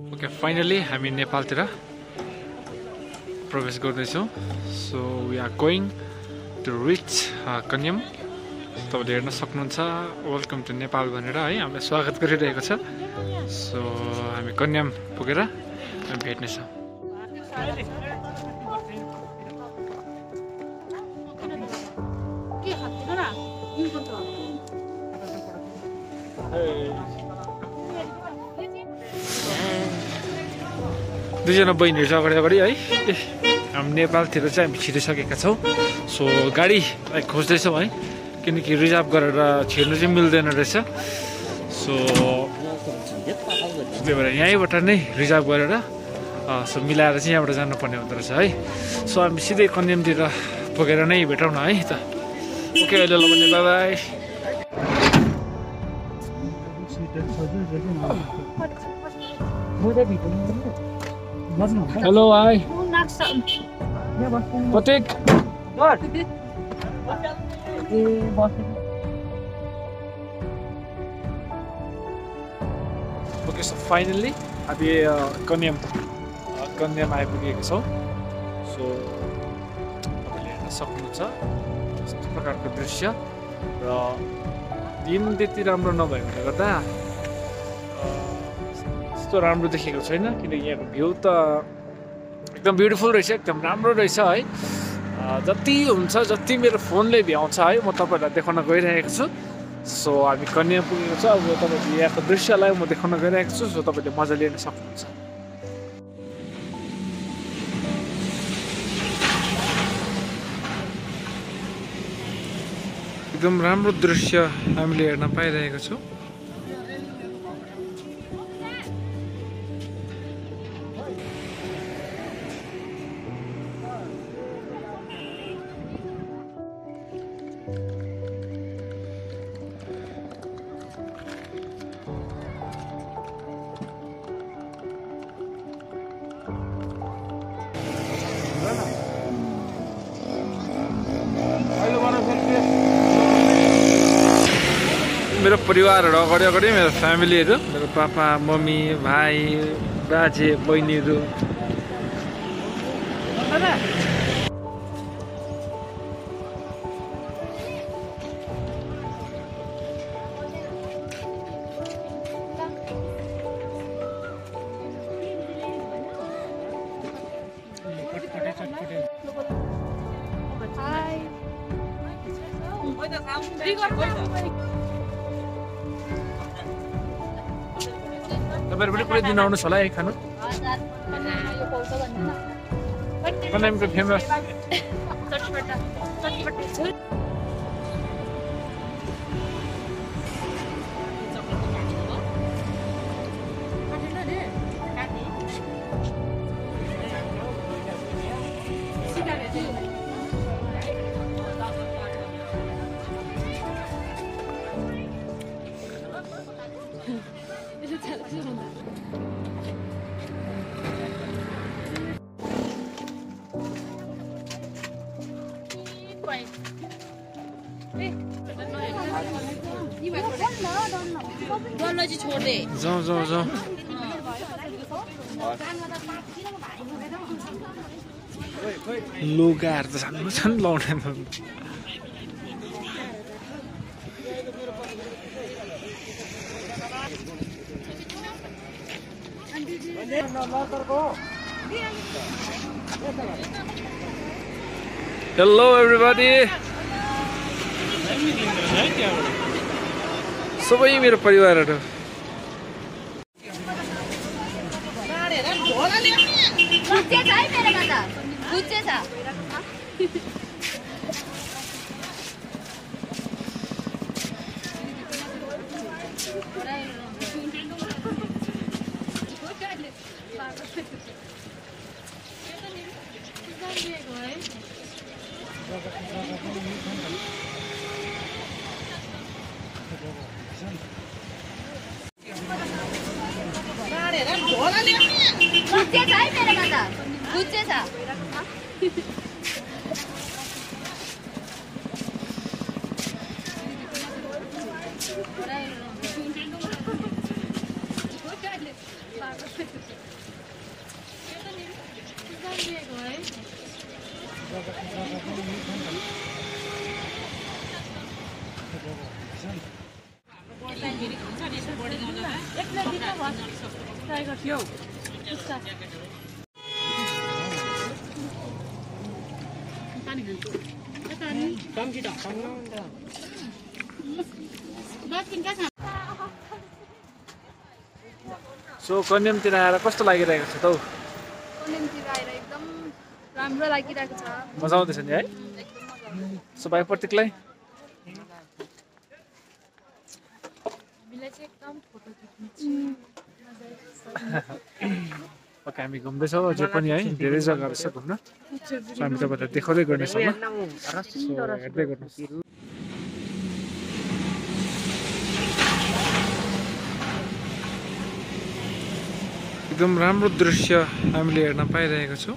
Okay finally हामी नेपालतिर प्रवेश गर्दैछौँ so we are going to reach Kanyam तपाईँले हेर्न सक्नुहुन्छ वेलकम टु नेपाल भनेर है हामीलाई स्वागत गरिरहेको छ। सो हामी कन्याम पुगेर हामी भेट्नेछौँ। दुईजना बहिनीहरू चाहिँ अगाडि अगाडि है? हामी नेपालतिर चाहिँ हामी छिरिसकेका छौँ। सो गाडी खोज्दैछौँ है? किनकि रिजर्भ गरेर छिर्नु चाहिँ मिल्दैन रहेछ। सो त्यही भएर यहीँबाट नै रिजर्भ गरेर सो मिलाएर चाहिँ यहाँबाट जानुपर्ने हुँदो रहेछ है? सो हामी सिधै कन्यामतिर पुगेर नै भेटौँ न है त। ओके अहिले ल भने बाई हेलो हाई प्रत्येक ओके सो फाइनल्ली हामी कन्याम कन्याम आइपुगेका छौँ। सो तपाईँले हेर्न सक्नुहुन्छ यस्तो प्रकारको दृश्य। र दिन त्यति राम्रो नभएकोले गर्दा त्यस्तो राम्रो देखेको छैन किनकि यहाँको भ्यू त एकदम ब्युटिफुल रहेछ एकदम राम्रो रहेछ है। जति हुन्छ जति मेरो फोनले भ्याउँछ है म तपाईँहरूलाई देखाउन गइरहेको छु। सो हामी कन्या पुगेको छ अब तपाईँले यहाँको दृश्यलाई म देखाउन गइरहेको छु सो तपाईँले मजा लिन सक्नुहुन्छ। एकदम राम्रो दृश्य हामीले हेर्न पाइरहेको छौँ। मेरो परिवारहरू अगाडि अगाडि मेरो फ्यामिलीहरू। मेरो पापा मम्मी भाइ बाजे बहिनीहरू। तपाईँहरू पनि कुनै दिन आउनुहोस् होला है खानु। कन्यामको फेमस? डल्लो चाहिँ लुगाहरू त सानो छन् लाउने हेलो एभ्रिबडी सबै मेरो परिवारहरू बुझ्चे छ है। मेरोमा त बुझ्चे छ बुझ्चे छ है मेरोमा छ सो कन्यामतिर आएर कस्तो लागिरहेको छ त हौ? आएर एकदम राम्रो लागिरहेको छ। मजा आउँदैछ नि है? एकदम मजा आउँछ। सो भाइ प्रतीकलाई? हामीलाई चाहिँ एकदम फोटो खिच्नु ओके हामी घुम्दैछौँ अझै पनि है धेरै जग्गाहरू छ घुम्न। सो हामी तपाईँलाई देखाउँदै गर्नेछौँ हेर्दै गर्नुहोस्। एकदम राम्रो दृश्य हामीले हेर्न पाइरहेको छौँ।